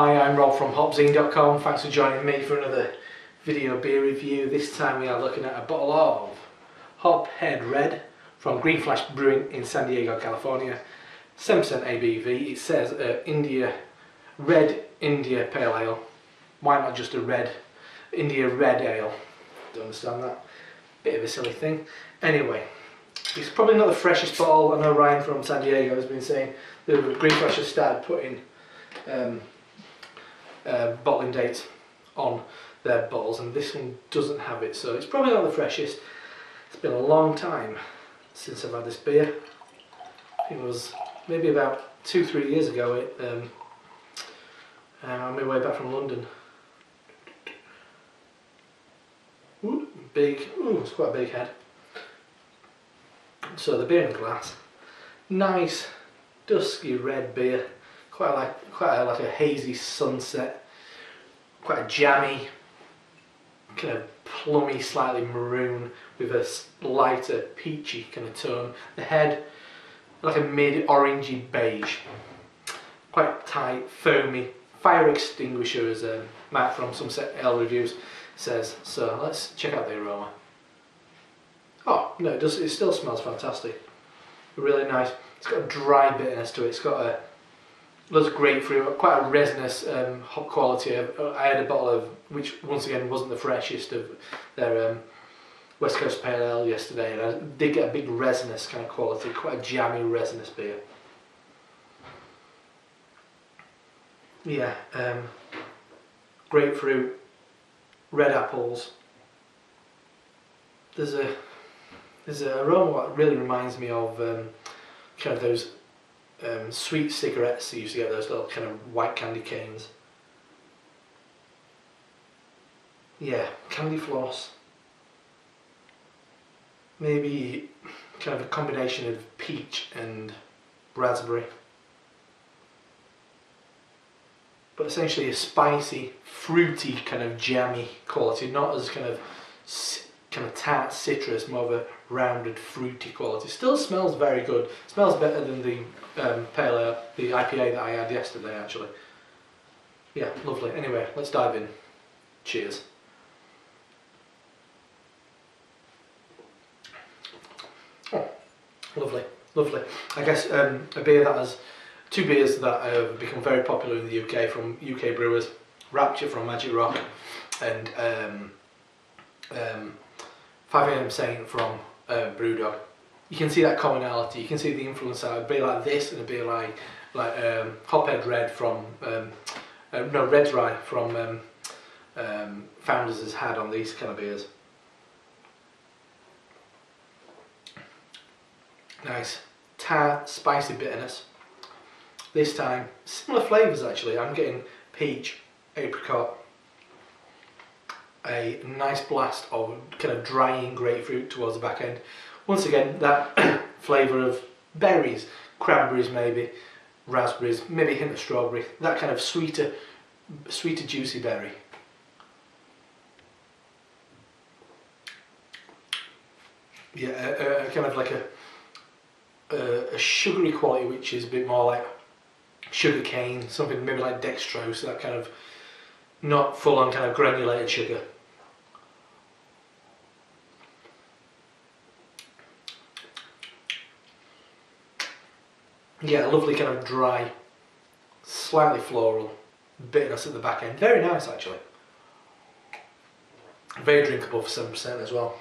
Hi, I'm Rob from hopzine.com. Thanks for joining me for another video beer review. This time we are looking at a bottle of Hop Head Red from Green Flash Brewing in San Diego, California. 7% ABV. It says uh, India Red India Pale Ale. Why not just a red India Red Ale? Don't understand that. Bit of a silly thing. Anyway, it's probably not the freshest bottle. I know Ryan from San Diego has been saying the Green Flash has started putting um, uh, bottling dates on their bottles and this one doesn't have it so it's probably not the freshest. It's been a long time since I've had this beer. It was maybe about two three years ago it, um, uh, on my way back from London. Ooh, big ooh, it's quite a big head. So the beer in glass. Nice dusky red beer. Quite like quite like a hazy sunset, quite a jammy, kind of plummy, slightly maroon with a lighter peachy kind of tone. The head like a mid orangey beige, quite tight, foamy, fire extinguisher as um, Matt from Sunset Ale Reviews says. So let's check out the aroma. Oh no, it does. It still smells fantastic. Really nice. It's got a dry bitterness to it. It's got a loads of grapefruit, quite a resinous um, hop quality. I had a bottle of, which once again wasn't the freshest of their um, West Coast Pale Ale yesterday, and I did get a big resinous kind of quality, quite a jammy resinous beer. Yeah, um, grapefruit, red apples. There's a there's a aroma that really reminds me of um, kind of those um, sweet cigarettes. You used to get those little kind of white candy canes. Yeah, candy floss. Maybe kind of a combination of peach and raspberry. But essentially a spicy, fruity, kind of jammy quality, not as kind of kind of tart citrus, more of a rounded fruity quality. Still smells very good. Smells better than the um, pale ale, the IPA that I had yesterday actually. Yeah, lovely. Anyway, let's dive in. Cheers. Oh, lovely, lovely. I guess um, a beer that has two beers that have become very popular in the UK from UK brewers, Rapture from Magic Rock and um, um, 5am Saint from uh, Brewdog. You can see that commonality. You can see the influence a beer like this and a beer like like um, Hop Head Red from um, uh, no Red's Rye from um, um, Founders has had on these kind of beers. Nice tart, spicy bitterness. This time similar flavours actually. I'm getting peach, apricot, a nice blast of kind of drying grapefruit towards the back end. Once again, that flavour of berries, cranberries maybe, raspberries, maybe a hint of strawberry, that kind of sweeter, sweeter juicy berry. Yeah, a, a kind of like a, a, a sugary quality which is a bit more like sugar cane, something maybe like dextrose, that kind of not full on kind of granulated sugar. Yeah, lovely kind of dry, slightly floral, bitterness at the back end. Very nice actually. Very drinkable for 7% as well.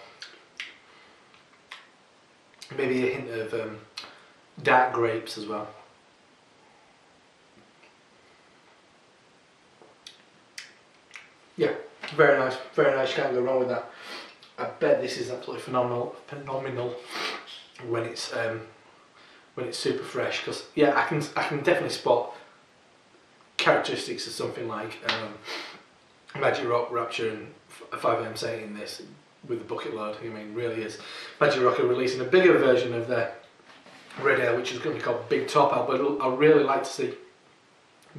Maybe a hint of um, dark grapes as well. Yeah, very nice, very nice. You can't go wrong with that. I bet this is absolutely phenomenal, phenomenal when it's um, when it's super fresh. Because yeah, I can I can definitely spot characteristics of something like um, Magic Rock Rapture and 5am Saint in this with the bucket load. I mean, really is. Magic Rock are releasing a bigger version of their red ale, which is going to be called Big Top Ale. But I really like to see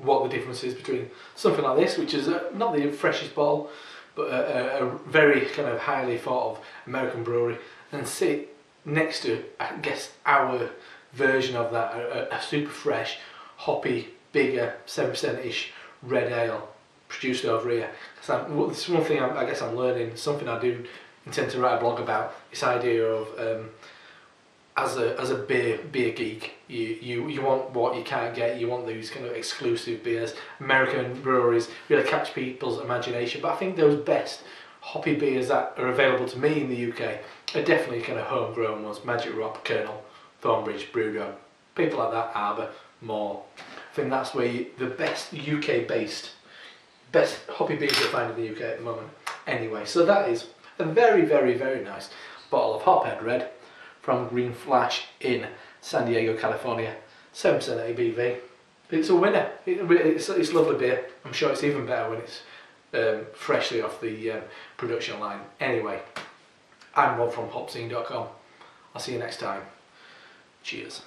what the difference is between something like this, which is uh, not the freshest bottle, but a, a, a, very kind of highly thought of American brewery, and sit next to, I guess, our version of that, a, a super fresh, hoppy, bigger, 7%-ish red ale produced over here. Because well, this is one thing I'm, I guess I'm learning, something I do intend to write a blog about, this idea of um, as a as a beer beer geek, you, you you want what you can't get. You want these kind of exclusive beers. American breweries really catch people's imagination. But I think those best hoppy beers that are available to me in the UK are definitely kind of homegrown ones. Magic Rock, Kernel, Thornbridge, Brewdog, people like that. Arbor, Moor. I think that's where you, the best UK based best hoppy beers you'll find in the UK at the moment. Anyway, so that is a very very very nice bottle of Hop Head Red from Green Flash in San Diego, California. 7% ABV. It's a winner. It, it's, it's lovely beer. I'm sure it's even better when it's um, freshly off the um, production line. Anyway, I'm Rob from hopzine.com. I'll see you next time. Cheers.